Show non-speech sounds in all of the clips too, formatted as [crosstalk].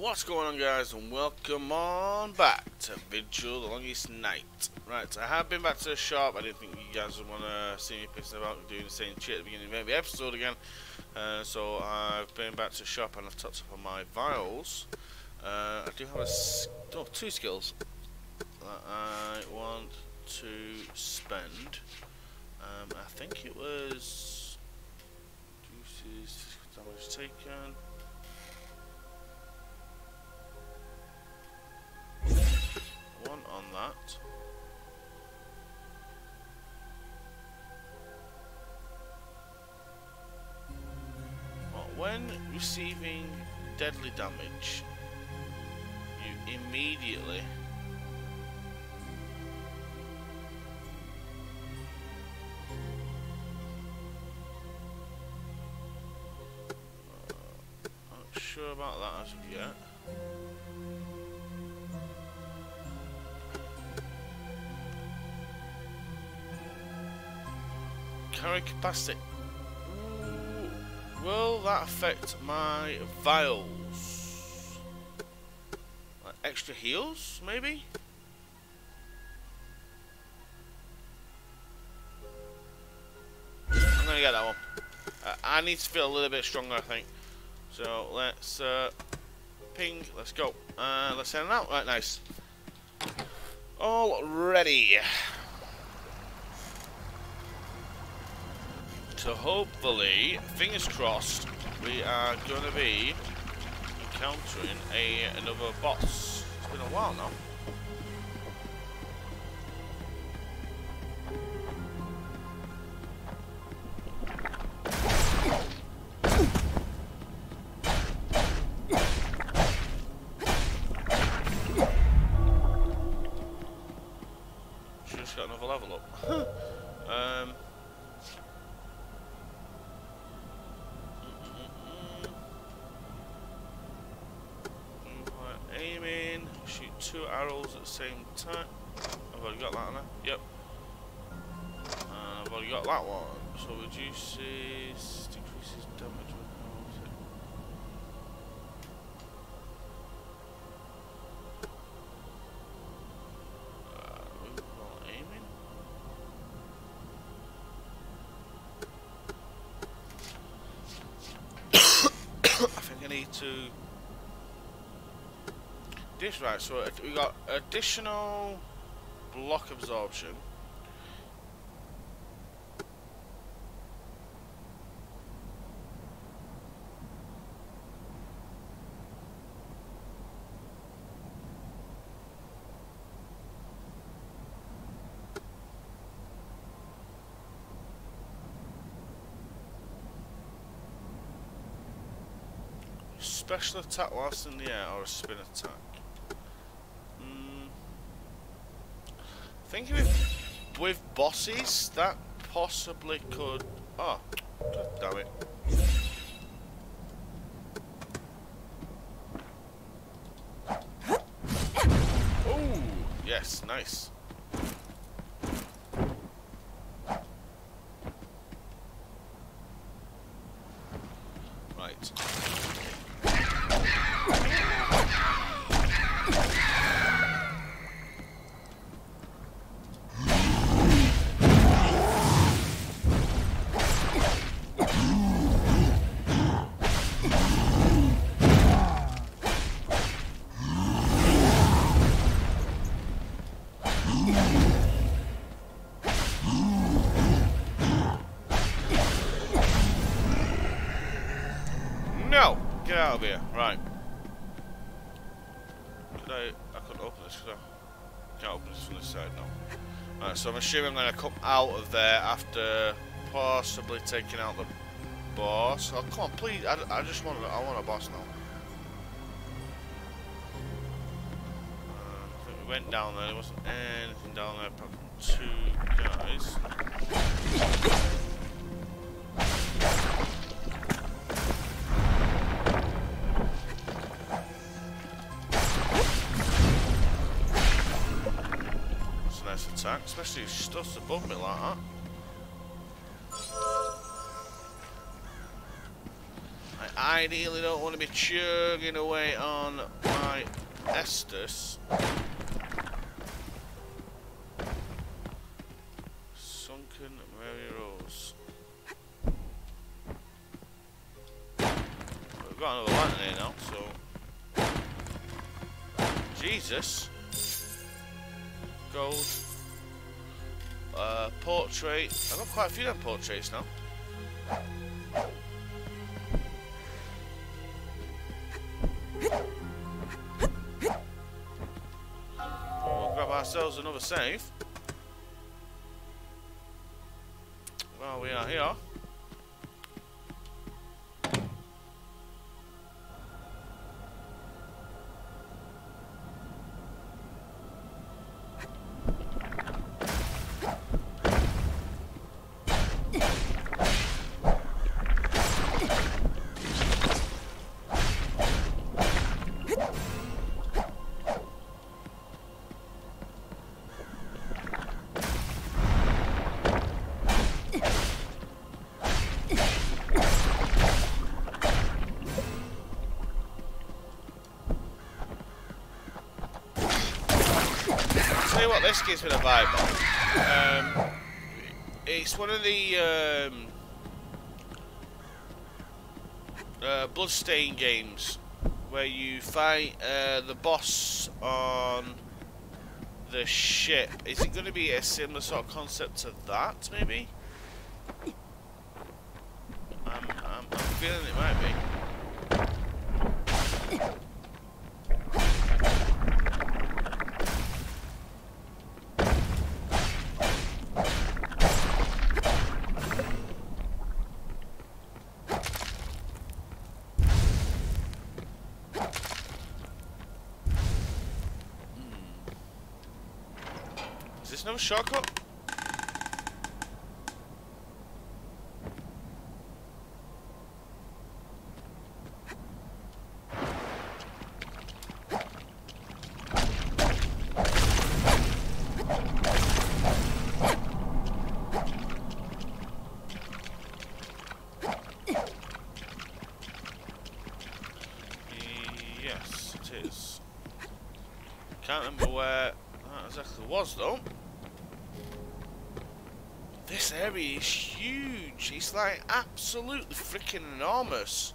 What's going on guys and welcome on back to Vigil the Longest Night. Right, I have been back to the shop, I didn't think you guys would want to see me pissing about doing the same shit at the beginning of every episode again. Uh, so I've been back to the shop and I've touched up on my vials. Uh, I do have a, oh, two skills that I want to spend. Um, I think it was... Juices, damage taken... One on that. When receiving deadly damage, you immediately uh, not sure about that as of yet. Carry capacity. Ooh. Will that affect my vials? Like extra heals, maybe? I'm gonna get that one. Uh, I need to feel a little bit stronger, I think. So let's uh, ping. Let's go. Uh, let's send it out. Right, nice. All ready. So hopefully, fingers crossed, we are going to be encountering a another boss. It's been a while now. Just got another level up. Same time. I've already got that one. Yep. Uh, I've already got that one. So reduces, decreases damage. Uh, aiming. I think I need to this right, so we got additional block absorption. Special attack whilst in the air or a spin attack. Thinking with, with bosses, that possibly could... Oh, damn it. Oh, yes, nice. Out of here. Right. I... I couldn't open this, I? Can't open this from this side, no. Right, so I'm assuming I'm going to come out of there after possibly taking out the boss. Oh, come on, please. I, I just want I want a boss now. Uh, we went down there. There wasn't anything down there apart from two guys. Attack, especially if stuff's above me like that. I, ideally don't want to be chugging away on my Estus. Quite a few of portraits now. We'll grab ourselves another save. Well, we are here. What this gives me the vibe of. Um, it's one of the um, uh, Bloodstained games where you fight uh, the boss on the ship. Is it going to be a similar sort of concept to that, maybe? I'm, I'm, I'm feeling it might be. No shortcut? Yes, it is. Can't remember where that exactly was though. This area is huge. It's like absolutely freaking enormous.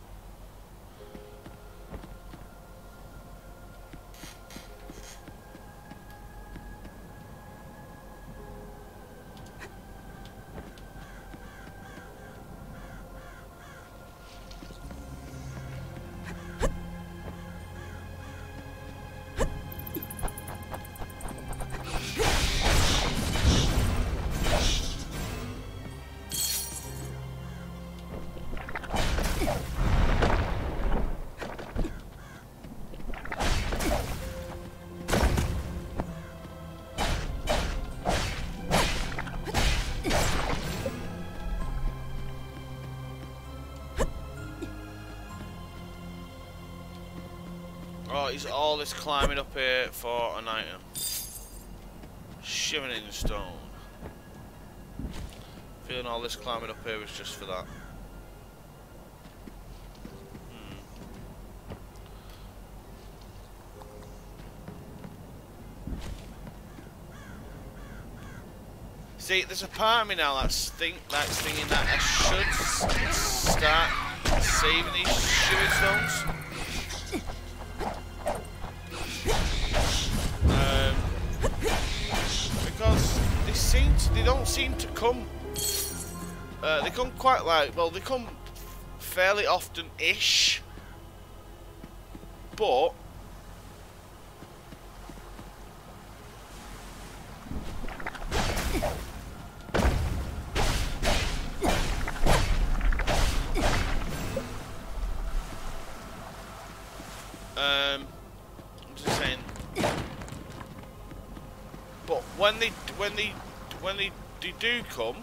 It's all this climbing up here for an item. Shimmering stone. Feeling all this climbing up here was just for that. Hmm. See, there's a part of me now that's think that's thinking that I should start saving these shimmering stones. Because they seem to, they don't seem to come. Uh, they come quite like well, they come fairly often-ish, but do come...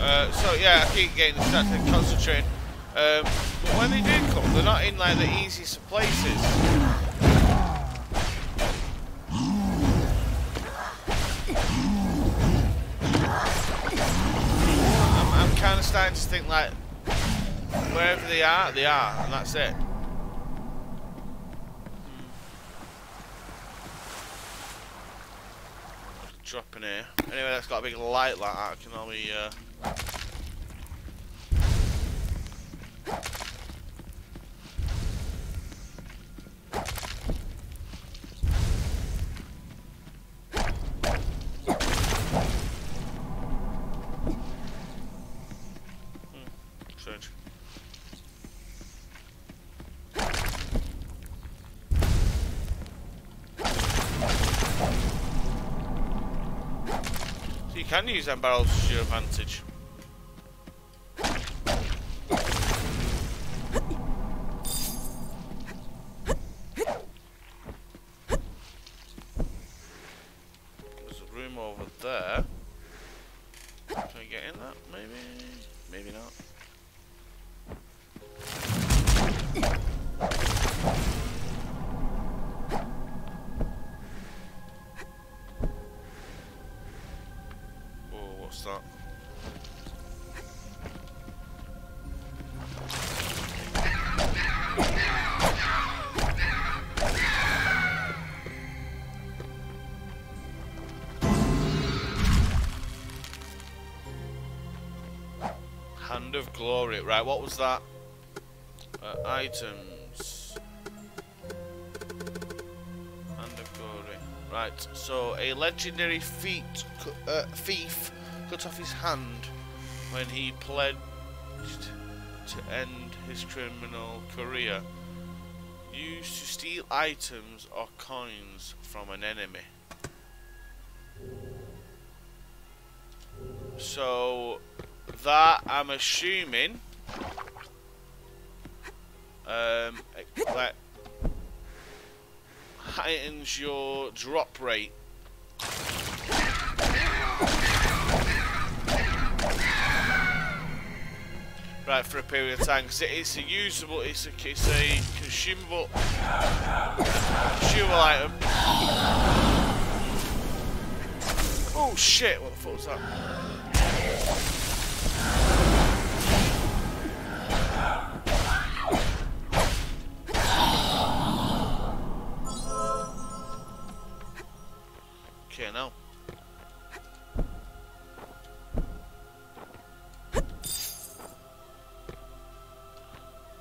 Uh, yeah, I keep getting distracted and concentrating. Um, when they do come, they're not in like the easiest of places. I'm kind of starting to think like wherever they are, they are, and that's it. Dropping here. Anyway, that's got a big light like that. Can only uh, can use them barrels to your advantage. Glory. Right, what was that? Uh, items. Hand of Glory. Right, so a legendary feat, uh, thief cut off his hand when he pledged to end his criminal career. Used to steal items or coins from an enemy. So that I'm assuming um, like heightens your drop rate. Right, for a period of time, because it is a usable, it's a, it's a consumable, consumable item. Oh shit, what the fuck was that? Okay, now.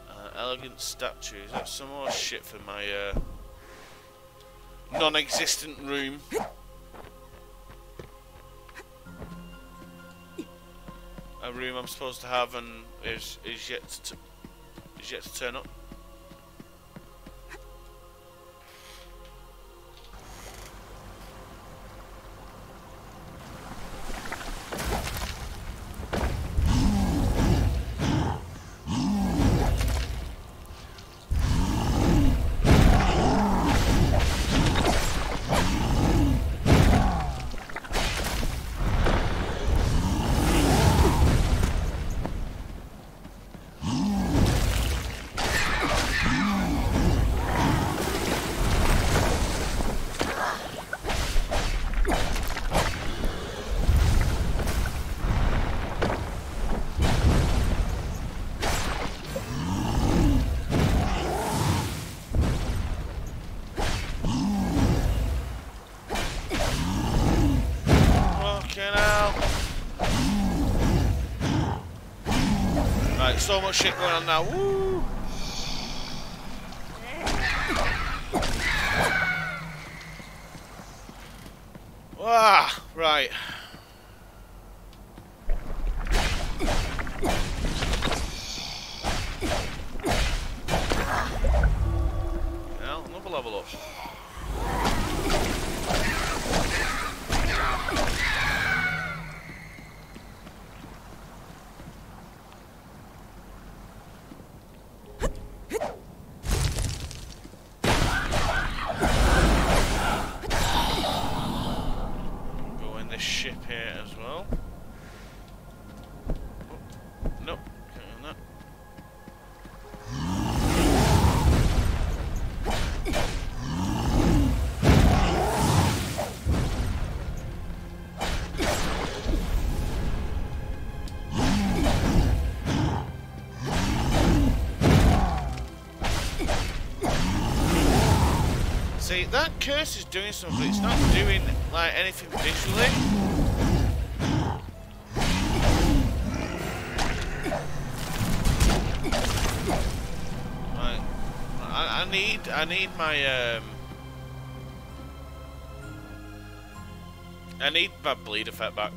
Uh, elegant statues. That's some more shit for my uh, non-existent room. A room I'm supposed to have and is is yet to is yet to turn up. Much shit going on now. Woo! Ah, right. Well, another level up. That curse is doing something. It's not doing like anything visually. Right. I, I need I need my um I need my bleed effect back.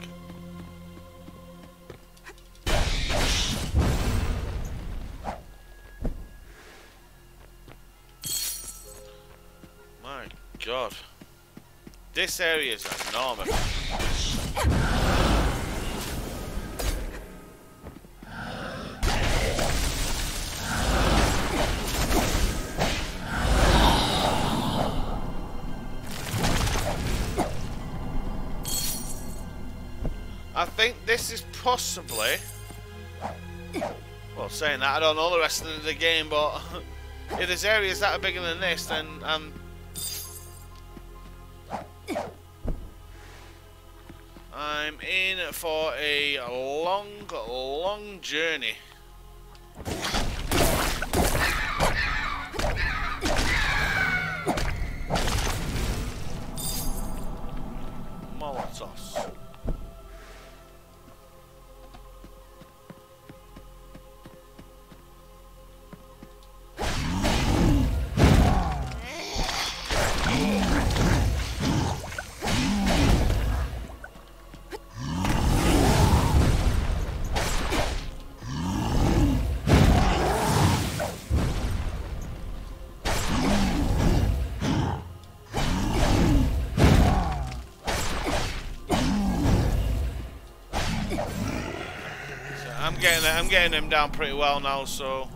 God. This area is enormous. I think this is possibly... Well, saying that, I don't know the rest of the game, but [laughs] if there's areas that are bigger than this, then I'm... I'm in for a long, long journey. Getting I'm getting him down pretty well now, so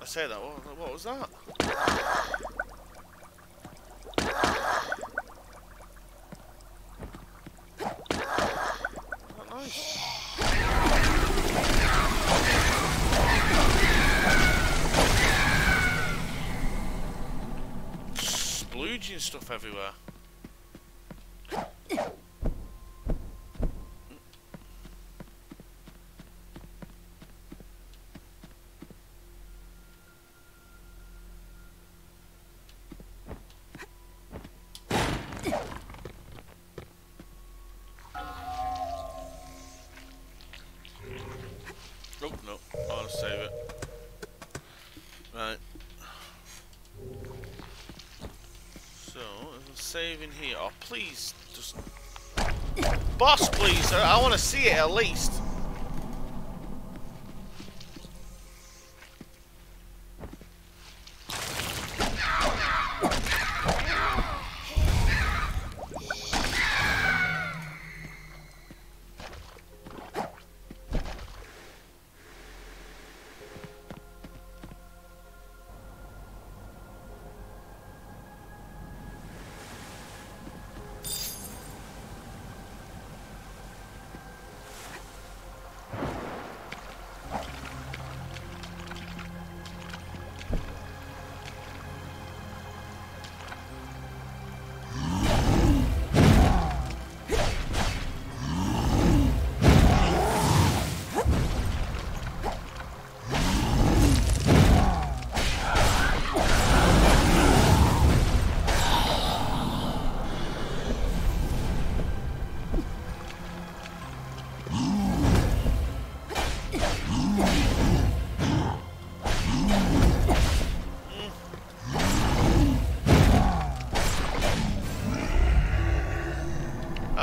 I say that. What, what was that? Nice. Stuff everywhere. Save it. Right. So, in here. Oh, please, just... Boss, please! I, I want to see it at least.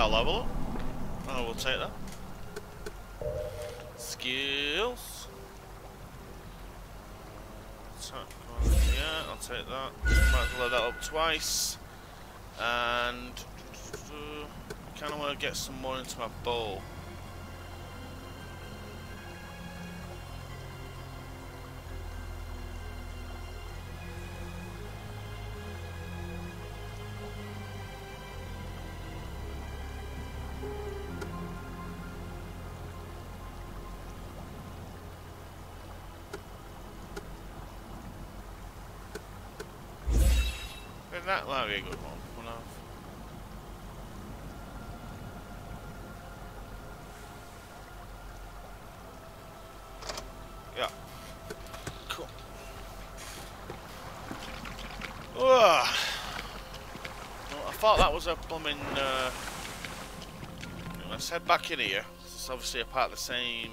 Level up. I will take that. Skills. Yeah, I'll take that. Might as well load that up twice. And kind of want to get some more into my bowl. that be a good one. Yeah. Cool. Ugh. Well, I thought that was a plumbing. Uh... Let's head back in here. It's obviously a part of the same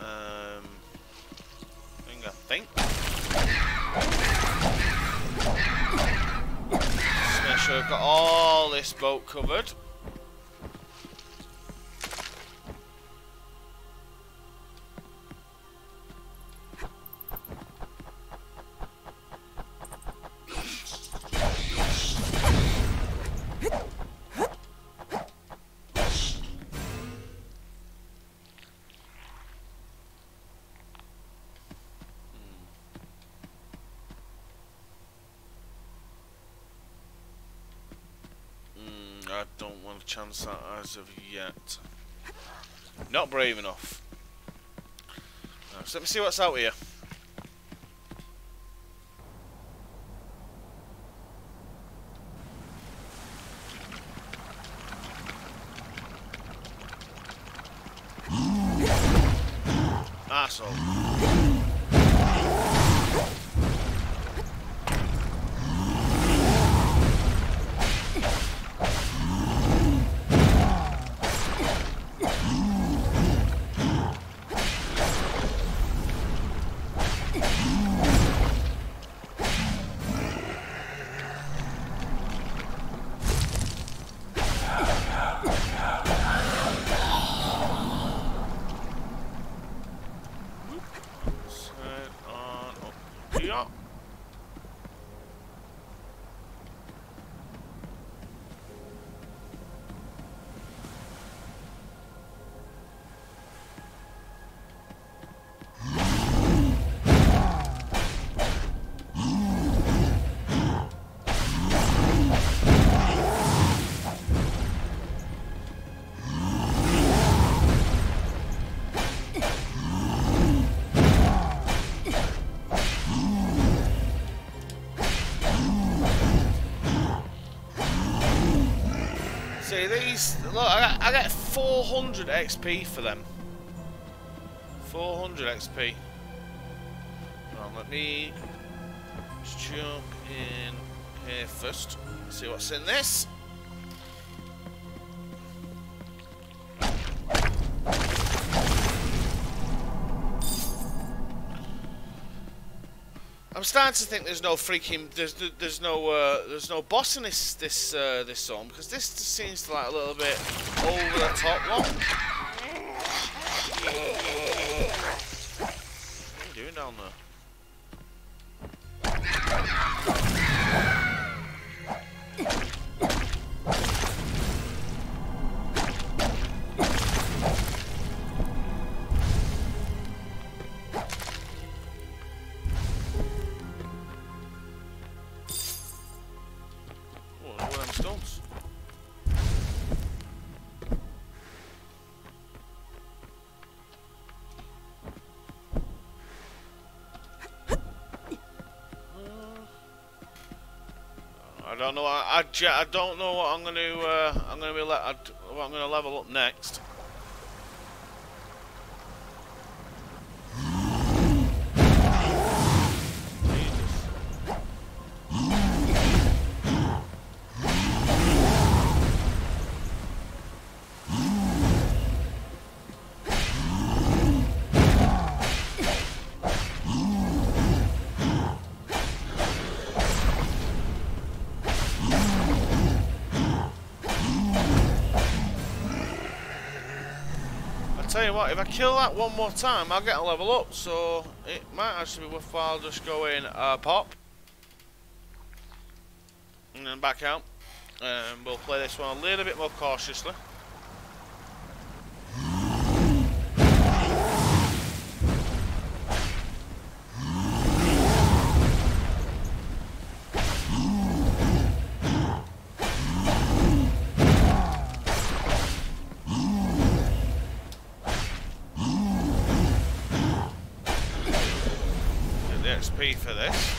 um, thing, I think. Sure I've got all this boat covered. I don't want to chance that as of yet. Not brave enough. so let me see what's out here. Look, I get, I get 400 XP for them. 400 XP. Well, let me jump in here first. See what's in this. I'm starting to think there's no freaking there's there's no uh, there's no boss in this this uh, this zone because this seems like a little bit over the top one. I, I, don't know what I'm going to. Uh, I'm going to be. what I'm going to level up next. What, if I kill that one more time, I'll get a level up, so it might actually be worthwhile just going uh, pop. And then back out. And we'll play this one a little bit more cautiously. For this.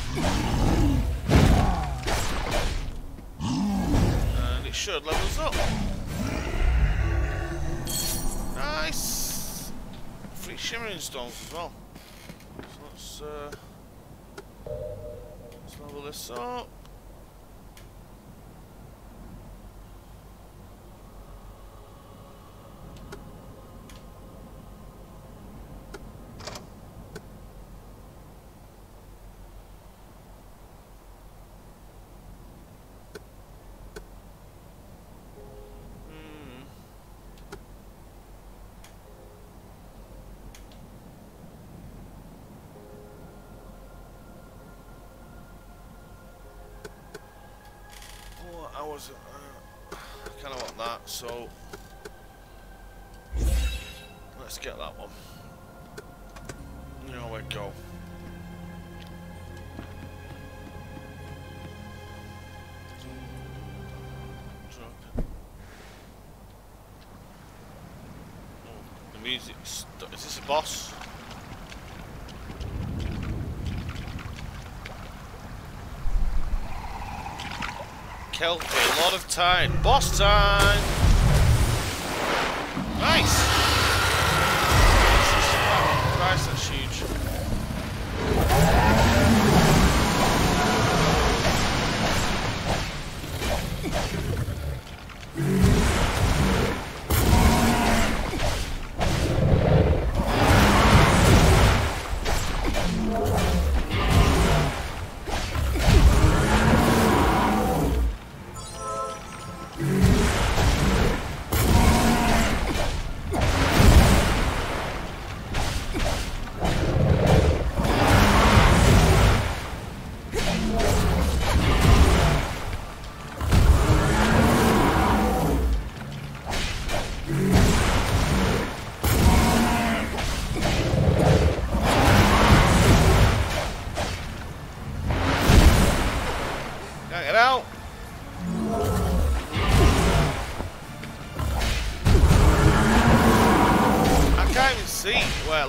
And it should level us up. Nice! Free shimmering stones as well. So let's, uh, let's level this up. I was uh, kind of want that, so let's get that one. There we go. Oh, the music. Is this a boss? Kelpie, a Lord of Tides. Boss time! Nice! Christ, that's huge.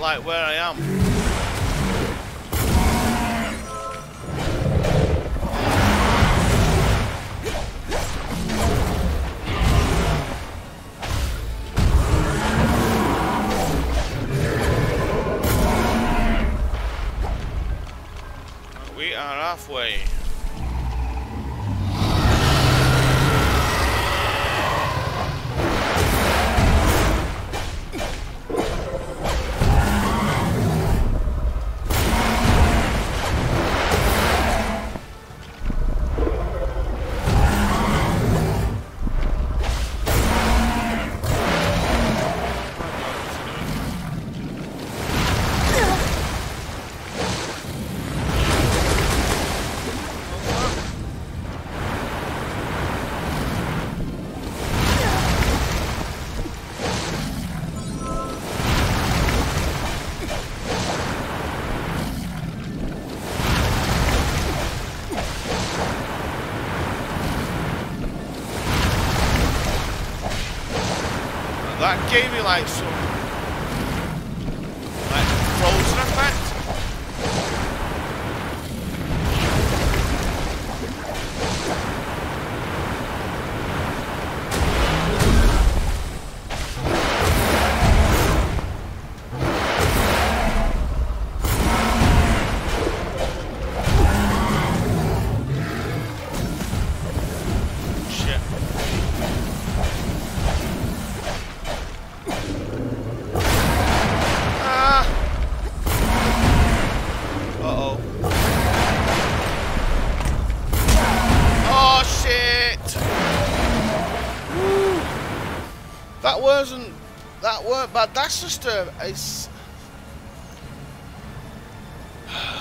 Like where I am. That but that's just a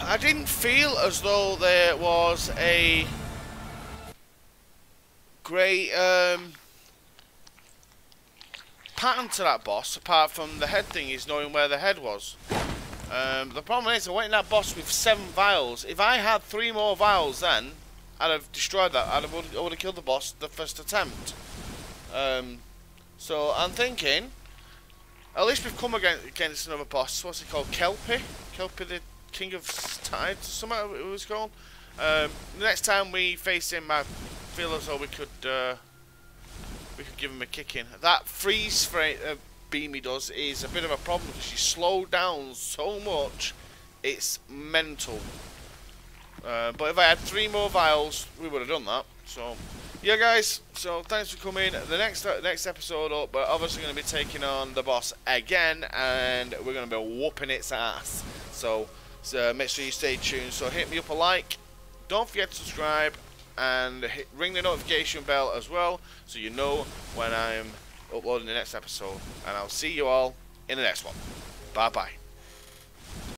I didn't feel as though there was a great um, pattern to that boss apart from the head thing is knowing where the head was. Um, the problem is I went in that boss with seven vials. If I had three more vials then I'd have destroyed that. I'd have, I would have killed the boss the first attempt. Um, so I'm thinking, at least we've come against another boss. What's it called? Kelpie? Kelpie the King of Tides? Something it was called. Um, the next time we face him, I feel as though we could uh, we could give him a kick in. That freeze frame, uh, beam he does is a bit of a problem because you down so much, it's mental. Uh, but if I had three more vials, we would have done that. So yeah guys so thanks for coming. The next uh, next episode up but obviously going to be taking on the boss again and we're going to be whooping its ass. So, so make sure you stay tuned. So hit me up a like don't forget to subscribe and hit, ring the notification bell as well so you know when I'm uploading the next episode. And I'll see you all in the next one. Bye bye